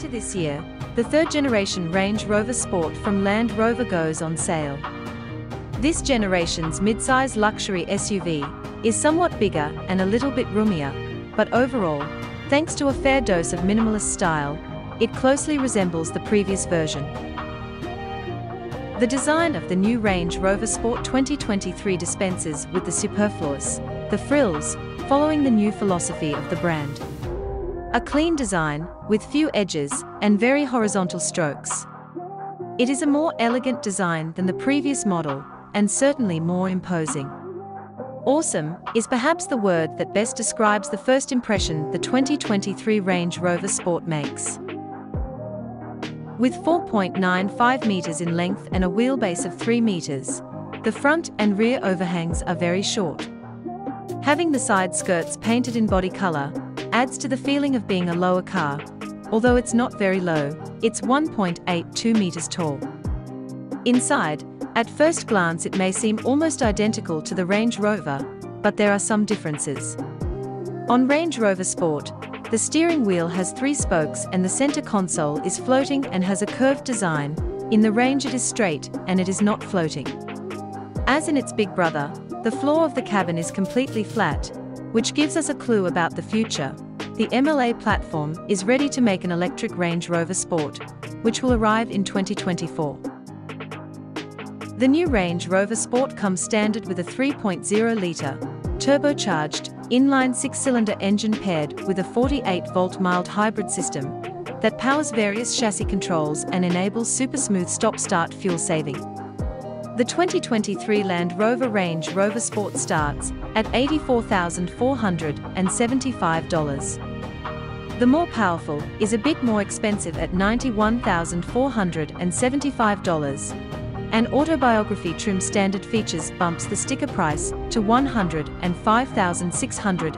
The third generation Range Rover Sport from Land Rover goes on sale. This generation's midsize luxury SUV is somewhat bigger and a little bit roomier, but overall, thanks to a fair dose of minimalist style, it closely resembles the previous version. The design of the new Range Rover Sport 2023 dispenses with the superfluous, the frills, following the new philosophy of the brand. A clean design, with few edges, and very horizontal strokes. It is a more elegant design than the previous model, and certainly more imposing. Awesome is perhaps the word that best describes the first impression the 2023 Range Rover Sport makes. With 4.95 meters in length and a wheelbase of 3 meters, the front and rear overhangs are very short. Having the side skirts painted in body color adds to the feeling of being a lower car. Although it's not very low, it's 1.82 meters tall. Inside, at first glance it may seem almost identical to the Range Rover, but there are some differences. On Range Rover Sport, the steering wheel has three spokes and the center console is floating and has a curved design. In the range it is straight and it is not floating. As in its big brother, the floor of the cabin is completely flat, which gives us a clue about the future. The MLA platform is ready to make an electric Range Rover Sport, which will arrive in 2024. The new Range Rover Sport comes standard with a 3.0-litre, turbocharged, inline six-cylinder engine paired with a 48-volt mild hybrid system that powers various chassis controls and enables super smooth stop-start fuel saving. The 2023 Land Rover Range Rover Sport starts at $84,475. The more powerful is a bit more expensive at $91,475 An autobiography trim standard features bumps the sticker price to $105,600.